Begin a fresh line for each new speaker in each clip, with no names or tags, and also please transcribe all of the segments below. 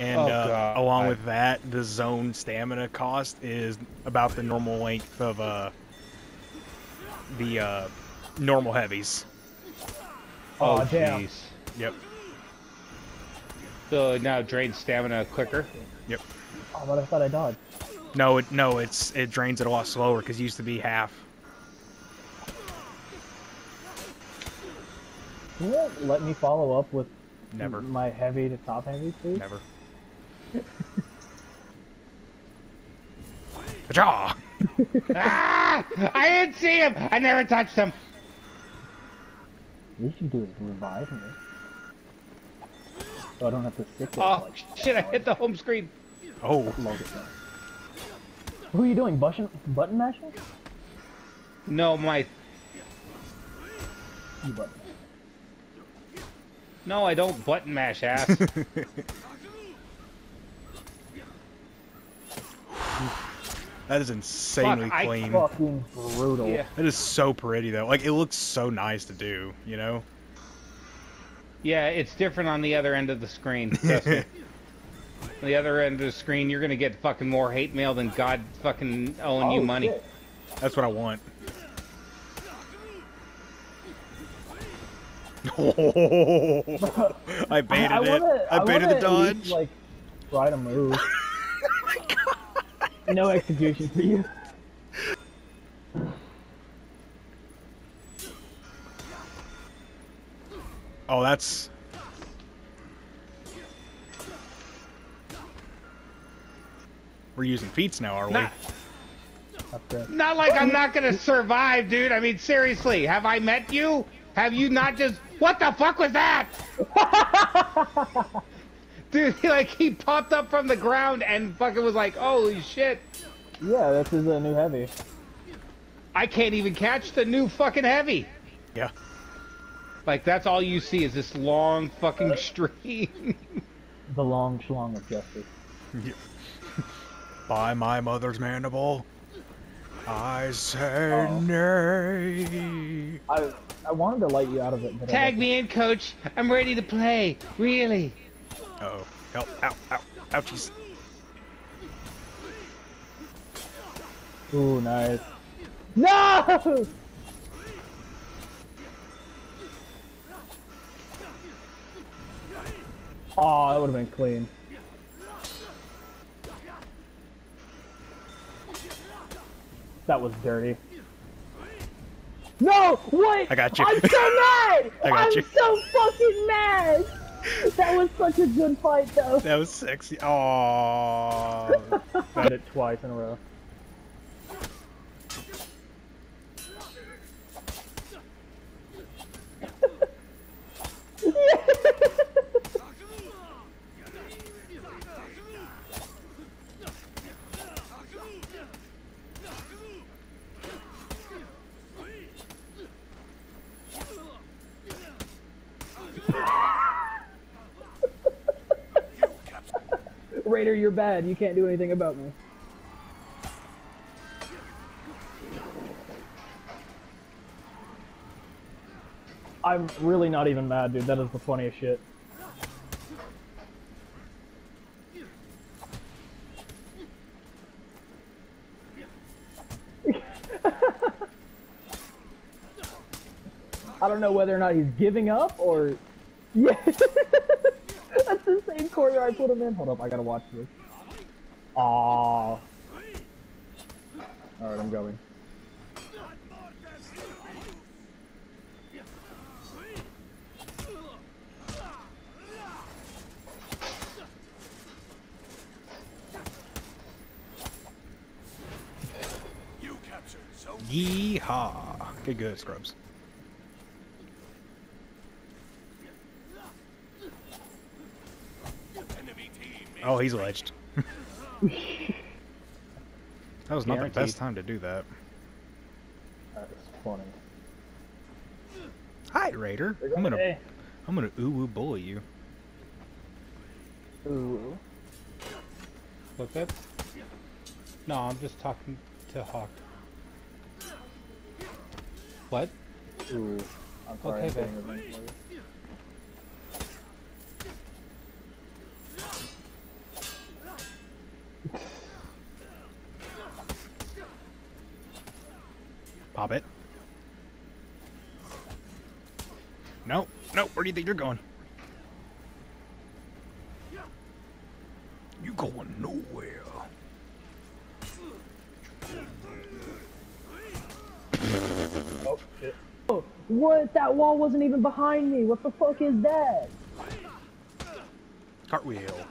and
Oh,
uh,
God.
along with that, the zone stamina cost is about the normal length of uh, the uh, normal heavies.
Aw, damn.
jeez.
Yep.
So now it drains stamina quicker.
Yep.
Oh, but I thought I died.
No, it, no, it's it drains it a lot slower because it used to be half.
Can you let me follow up with
Never,
my heavy to top heavy, please?
never. Jaw.
ah! I didn't see him. I never touched him.
Least you do is revive me. So I don't have to stick with
Oh
like
shit! I hit the home screen.
Oh,
log it down. Who are you doing? Button button mashing?
No, my
You button.
no, I don't button mash ass.
that is insanely
Fuck, I-
clean.
Fucking brutal.
yeah,
That is so pretty though. Like it looks so nice to do. You know.
yeah, it's different on the other end of the screen. On the other end of the screen, you're gonna get fucking more hate mail than God fucking owing you
Oh,
money.
shit.
That's what I want. I baited
I, I
it.
wanna,
I baited
wanna
the
at least, like, try to move. Oh no execution for you.
Oh, that's. We're using feats now, are we?
Nah.
That's great.
Not like I'm not gonna survive, dude. I mean, seriously, have I met you? Have you not just? What the fuck was that? dude, he, like he popped up from the ground and fucking was like, "Holy shit!"
Yeah, this is a new heavy.
I can't even catch the new fucking heavy.
Yeah.
Like that's all you see is this long fucking stream.
The long schlong of justice.
By my mother's mandible, I say
Oh.
nay.
I I wanted to light you out of it, but
Tag me in, coach. I'm ready to play. Really?
Uh oh. Help! Ow! Ow! Ouchies!
Ooh, nice. No! Oh, that would have been clean. That was dirty. No! What?
I got you.
I'm so mad!
I got
am
you.
so fucking mad! That was such a good fight, though.
That was sexy. Oh.
Got it twice in a row. Raider, you're bad. You can't do anything about me. I'm really not even mad, dude. That is the funniest shit. I don't know whether or not he's giving up or. Yeah. Same corner I put him in. Hold up, I gotta watch this. Aww. Alright, I'm going.
Yeehaw! Good, good, Scrubs. Oh, he's ledged. that was not the best time to do that.
That is funny.
Hi, Raider. I'm gonna,
Hey.
I'm gonna ooh woo bully you.
Ooh.
What's that? No, I'm just talking to Hawk. What?
Ooh. I'm sorry.
Okay,
I'm getting
babe.
revenge for you.
Pop it. No, no, where do you think you're going? You going nowhere.
Oh shit. Oh, what? That wall wasn't even behind me. What the fuck is that?
Cartwheel.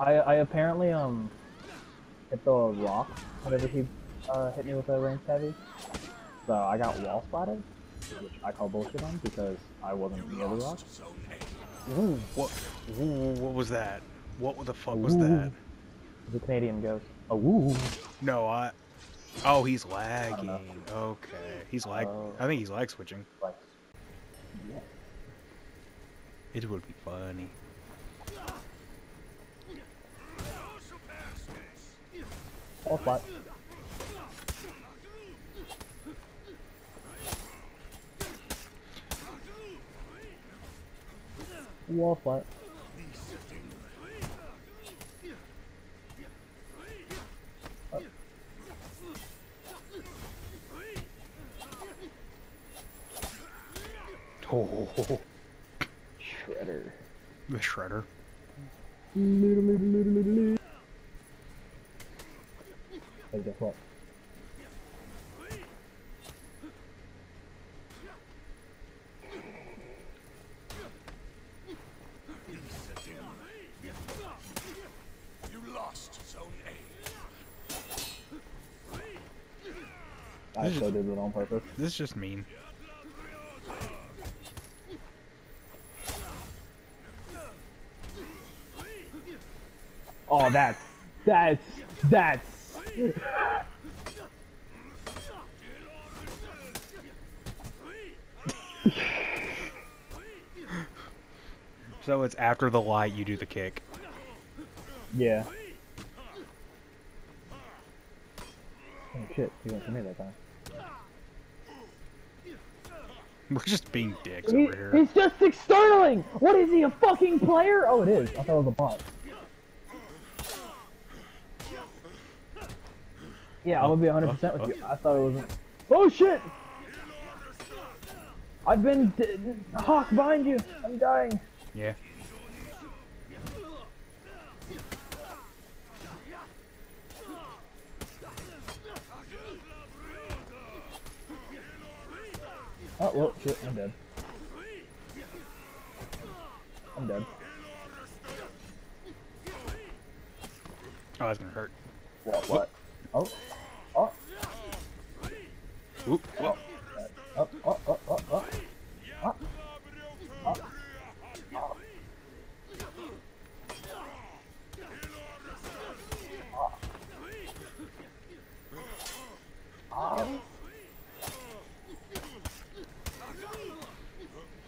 I I apparently um hit the rock whenever he uh, hit me with a ranged heavy. So I got wall splatted, which I call bullshit on because I wasn't near the rock.
Ooh, what? Ooh, what was that? What the fuck was that?
The Canadian ghost. Oh, woo.
No, I. Oh, he's lagging. Okay, he's lag.
Oh.
I think he's lag switching.
Like, yeah.
It would be funny.
Wall splat. Wall splat.
Oh,
Shredder.
the shredder.
Hey, guess?
You lost Zone A.
I so did it on purpose.
This is just mean.
Oh, that's that's that's.
So it's after the light you do the kick.
Yeah. Oh shit, he went for me that time.
We're just being dicks
He,
over here.
he's just externaling! What is he, a fucking player? Oh, it is. I thought it was a bot. Yeah, I'm gonna be 100% with you. I thought it wasn't. Oh shit! I've been Hawk behind you. I'm dying.
Yeah.
Oh, well, shit, I'm dead. I'm dead.
Oh, that's gonna hurt.
What? What? Oh. Oh.
Oop, whoop.
Oh, oh, oh, oh, oh. Oh. Oh. Oh.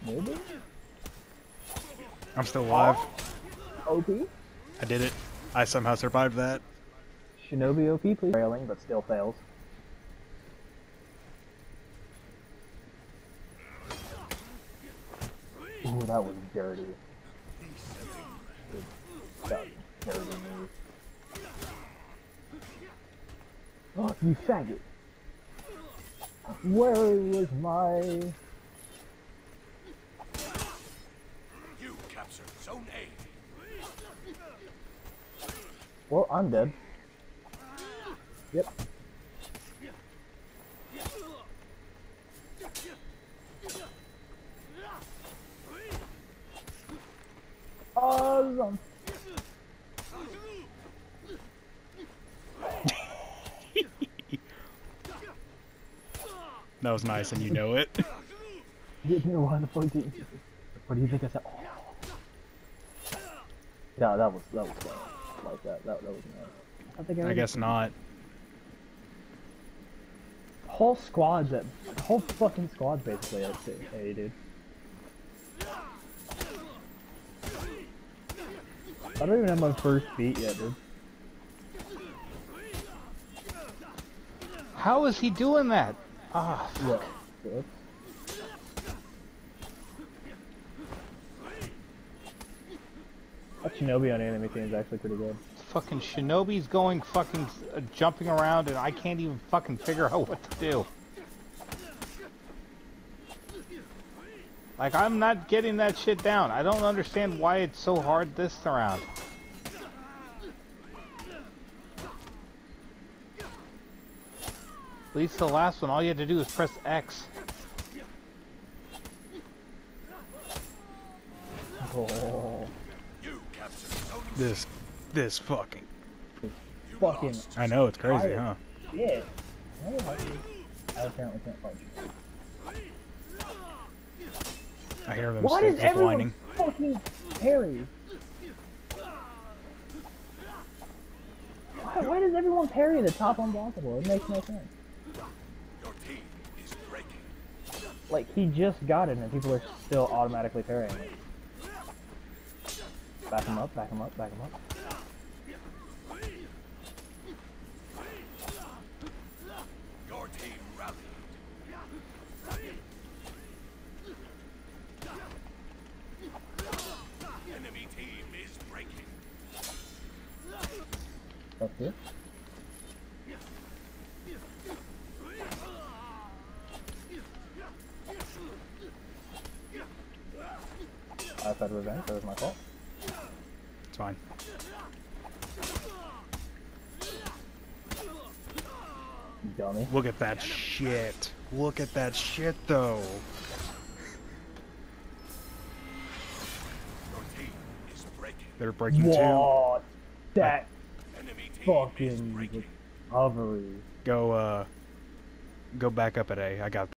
Maybe?
I'm still alive.
OP?
I did it. I somehow survived that.
Shinobi OP, please. Railing, but still fails. Ooh, that was dirty. That dirty move. Oh, you faggot! Where was my...
You Zone A.
Well, I'm dead. Yep. Awesome.
That was nice, and you know it.
You know why the fuck did you... What do you think I said? Yeah, that was that was fun. like that. That that was nice. I think
I guess not.
whole squads at whole fucking squad basically at hey dude. I don't even have my first feat yet, dude.
How is he doing that? Ah,
Yeah. That Shinobi on enemy team is actually pretty good.
Fucking Shinobi's going fucking uh, jumping around and I can't even fucking figure out what to do. Like I'm not getting that shit down. I don't understand why it's so hard this round. At least the last one, all you had to do was press X.
Oh,
You captured Zone
This, this fucking.
Fucking.
I know it's crazy,
Fire.
huh?
shit. I apparently can't fight you.
I hear them
Why does everyone
whining.
fucking parry? Why, why does everyone parry the top unblockable? It makes no sense.
Your team is breaking.
Like, he just got it and people are still automatically parrying it. Back him up, back him up, back him up.
Your team rallied. Enemy team is breaking.
That's it. I've had revenge, that was my fault.
It's fine.
You dummy.
Look at that shit. Look at that shit, though.
Your team is breaking.
They're breaking two.
What? That
Enemy
fucking
breaking.
recovery.
Go, uh, go back up at A. I got